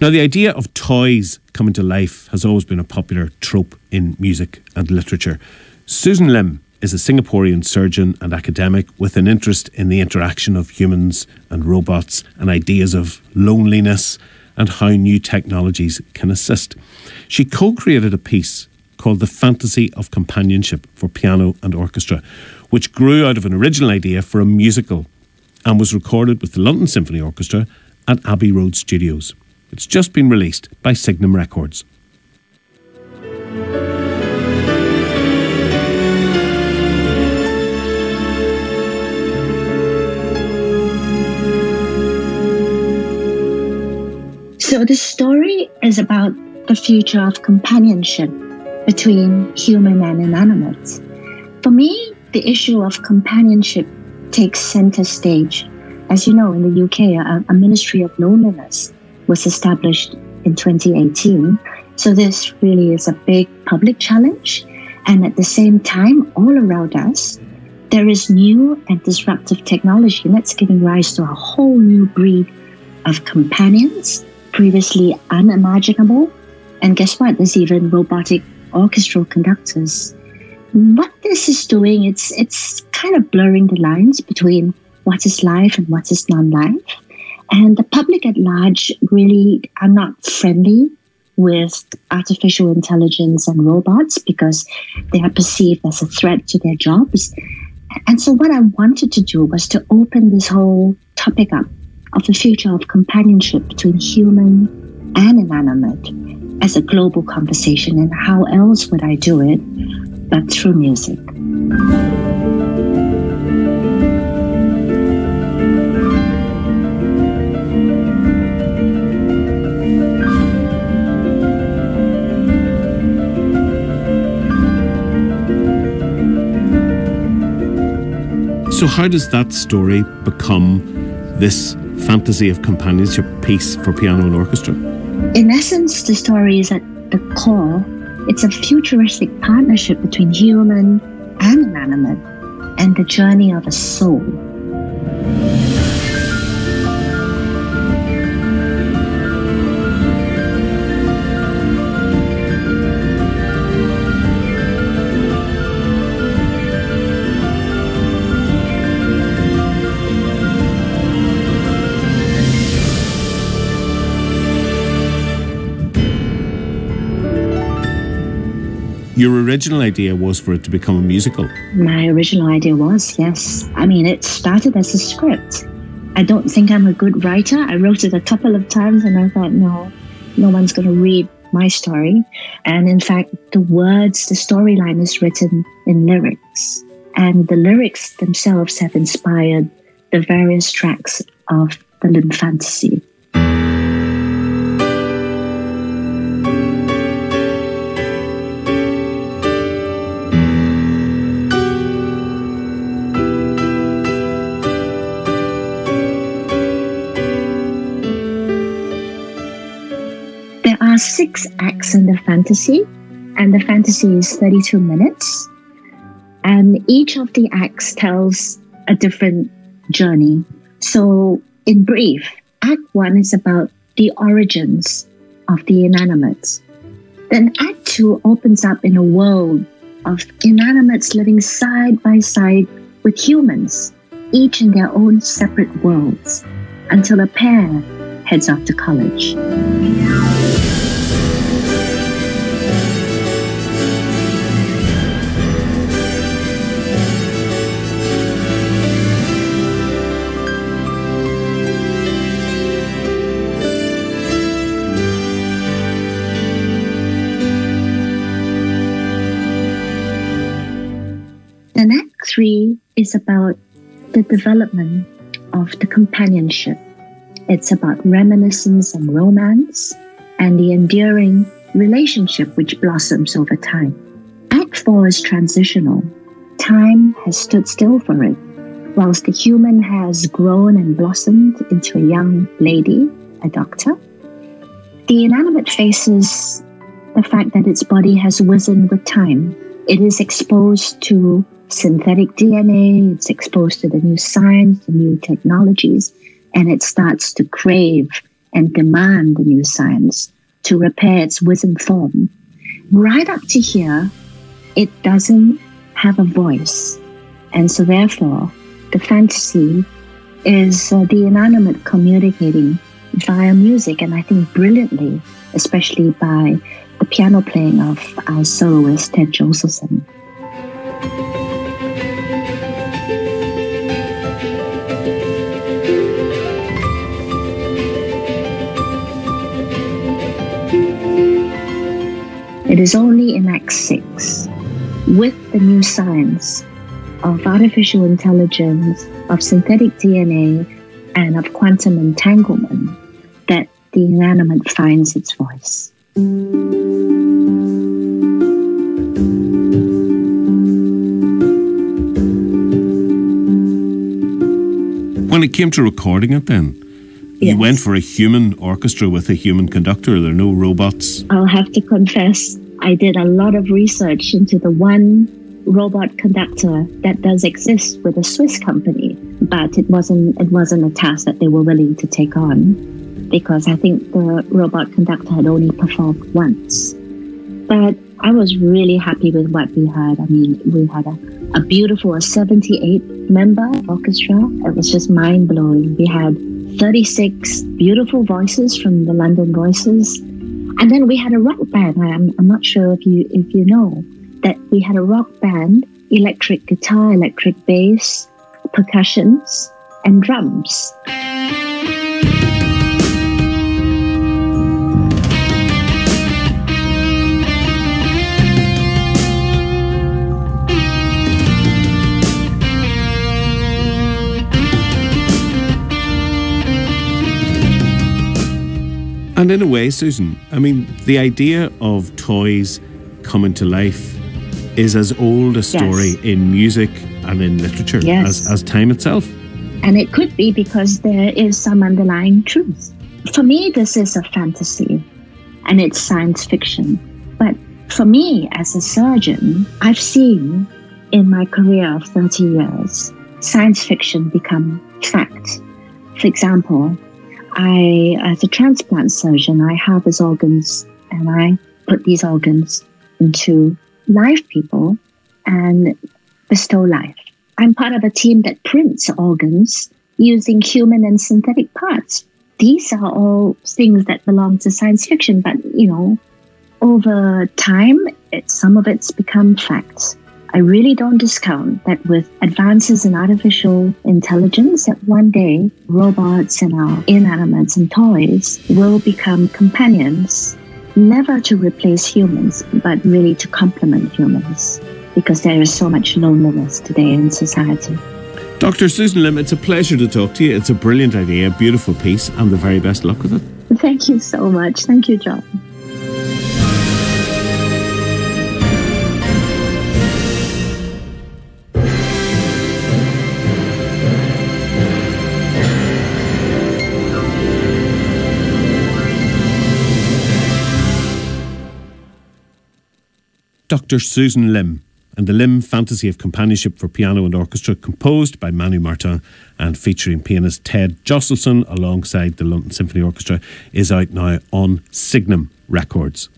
Now, the idea of toys coming to life has always been a popular trope in music and literature. Susan Lim is a Singaporean surgeon and academic with an interest in the interaction of humans and robots and ideas of loneliness and how new technologies can assist. She co created a piece called The Fantasy of Companionship for Piano and Orchestra, which grew out of an original idea for a musical and was recorded with the London Symphony Orchestra at Abbey Road Studios. It's just been released by Signum Records. So the story is about the future of companionship between human and inanimate. For me, the issue of companionship takes center stage. As you know, in the UK, a, a Ministry of Loneliness was established in 2018. So this really is a big public challenge. And at the same time, all around us, there is new and disruptive technology that's giving rise to a whole new breed of companions previously unimaginable. And guess what? There's even robotic orchestral conductors. What this is doing, it's it's kind of blurring the lines between what is life and what is non-life. And the public at large really are not friendly with artificial intelligence and robots because they are perceived as a threat to their jobs. And so, what I wanted to do was to open this whole topic up of the future of companionship between human and inanimate as a global conversation. And how else would I do it but through music? So, how does that story become this fantasy of companionship piece for piano and orchestra? In essence, the story is at the core. It's a futuristic partnership between human and inanimate and the journey of a soul. Your original idea was for it to become a musical. My original idea was, yes. I mean, it started as a script. I don't think I'm a good writer. I wrote it a couple of times and I thought, no, no one's going to read my story. And in fact, the words, the storyline is written in lyrics. And the lyrics themselves have inspired the various tracks of the Lim Fantasy. Fantasy, and the fantasy is 32 minutes. And each of the acts tells a different journey. So, in brief, Act One is about the origins of the inanimate. Then Act Two opens up in a world of inanimates living side by side with humans, each in their own separate worlds, until a pair heads off to college. Three is about the development of the companionship. It's about reminiscence and romance and the enduring relationship which blossoms over time. Act four is transitional. Time has stood still for it, whilst the human has grown and blossomed into a young lady, a doctor. The inanimate faces the fact that its body has risen with time. It is exposed to synthetic DNA, it's exposed to the new science, the new technologies, and it starts to crave and demand the new science to repair its wizened form. Right up to here, it doesn't have a voice. And so, therefore, the fantasy is uh, the inanimate communicating via music, and I think brilliantly, especially by the piano playing of our soloist Ted Joselson. It is only in Act 6, with the new science of artificial intelligence, of synthetic DNA, and of quantum entanglement, that the inanimate finds its voice. When it came to recording it, then, Yes. you went for a human orchestra with a human conductor. There are no robots. I'll have to confess, I did a lot of research into the one robot conductor that does exist with a Swiss company, but it wasn't it wasn't a task that they were willing to take on because I think the robot conductor had only performed once. But I was really happy with what we had. I mean, we had a, a beautiful 78 member orchestra. It was just mind blowing. We had 36 beautiful voices from the London Voices. And then we had a rock band. I'm, I'm not sure if you if you know that we had a rock band, electric guitar, electric bass, percussions, and drums. And in a way, Susan, I mean, the idea of toys coming to life is as old a story Yes. in music and in literature Yes. as, as time itself. And it could be because there is some underlying truth. For me, this is a fantasy and it's science fiction. But for me, as a surgeon, I've seen in my career of 30 years science fiction become fact. For example, I, as a transplant surgeon, I harvest organs and I put these organs into live people and bestow life. I'm part of a team that prints organs using human and synthetic parts. These are all things that belong to science fiction, but you know, over time, it, some of it's become facts. I really don't discount that with advances in artificial intelligence, that one day robots and our inanimates and toys will become companions, never to replace humans, but really to complement humans, because there is so much loneliness today in society. Dr. Susan Lim, it's a pleasure to talk to you. It's a brilliant idea, beautiful piece, and the very best luck with it. Thank you so much. Thank you, John. Dr. Susan Lim and the Lim Fantasy of Companionship for Piano and Orchestra, composed by Manu Martin and featuring pianist Ted Joselson alongside the London Symphony Orchestra, is out now on Signum Records.